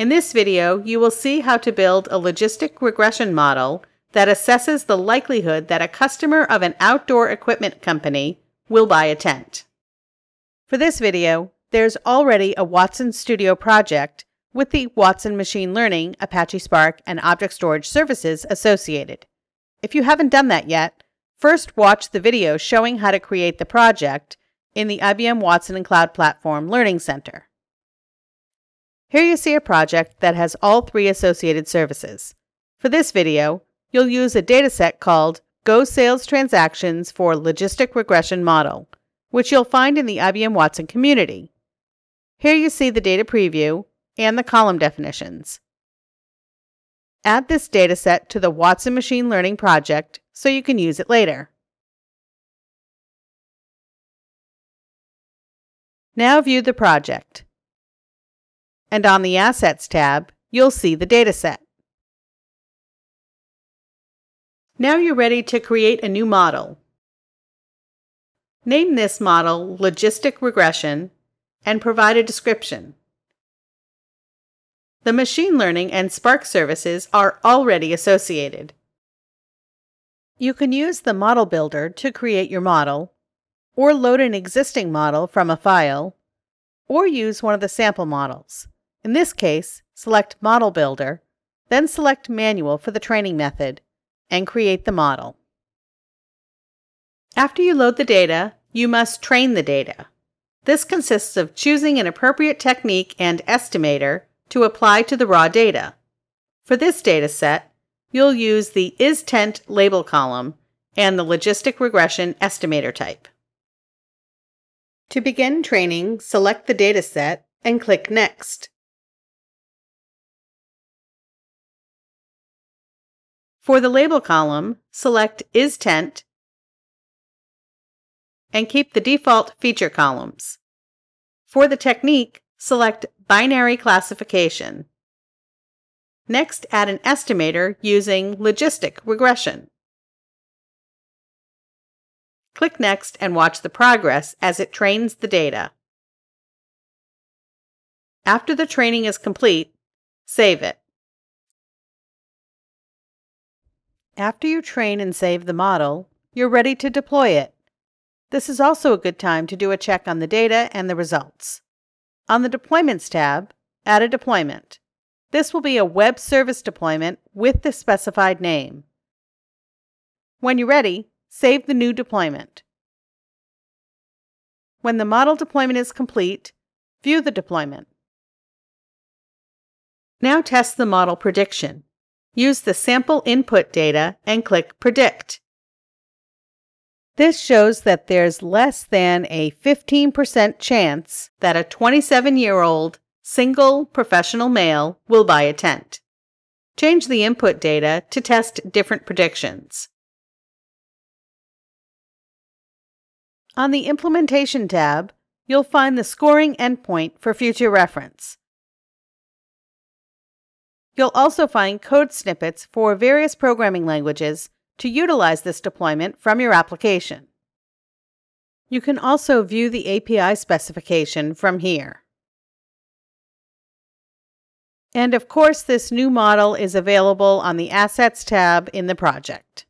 In this video, you will see how to build a logistic regression model that assesses the likelihood that a customer of an outdoor equipment company will buy a tent. For this video, there's already a Watson Studio project with the Watson Machine Learning, Apache Spark, and Object Storage services associated. If you haven't done that yet, first watch the video showing how to create the project in the IBM Watson and Cloud Platform Learning Center. Here you see a project that has all three associated services. For this video, you'll use a dataset called Go Sales Transactions for Logistic Regression Model, which you'll find in the IBM Watson community. Here you see the data preview and the column definitions. Add this dataset to the Watson Machine Learning project so you can use it later. Now view the project. And on the Assets tab, you'll see the dataset. Now you're ready to create a new model. Name this model Logistic Regression and provide a description. The machine learning and Spark services are already associated. You can use the Model Builder to create your model, or load an existing model from a file, or use one of the sample models. In this case, select Model Builder, then select Manual for the training method, and create the model. After you load the data, you must train the data. This consists of choosing an appropriate technique and estimator to apply to the raw data. For this data set, you'll use the isTent label column and the logistic regression estimator type. To begin training, select the dataset and click Next. For the label column, select Is Tent and keep the default feature columns. For the technique, select Binary Classification. Next, add an estimator using Logistic Regression. Click Next and watch the progress as it trains the data. After the training is complete, save it. After you train and save the model, you're ready to deploy it. This is also a good time to do a check on the data and the results. On the Deployments tab, add a deployment. This will be a web service deployment with the specified name. When you're ready, save the new deployment. When the model deployment is complete, view the deployment. Now test the model prediction. Use the sample input data and click Predict. This shows that there's less than a 15% chance that a 27 year old single professional male will buy a tent. Change the input data to test different predictions. On the Implementation tab, you'll find the scoring endpoint for future reference. You'll also find code snippets for various programming languages to utilize this deployment from your application. You can also view the API specification from here. And of course, this new model is available on the Assets tab in the project.